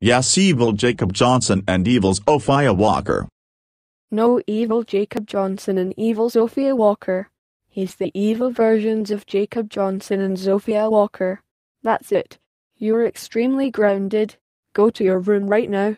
Yes, evil Jacob Johnson and evil Zofia Walker. No evil Jacob Johnson and evil Zofia Walker. He's the evil versions of Jacob Johnson and Zofia Walker. That's it. You're extremely grounded. Go to your room right now.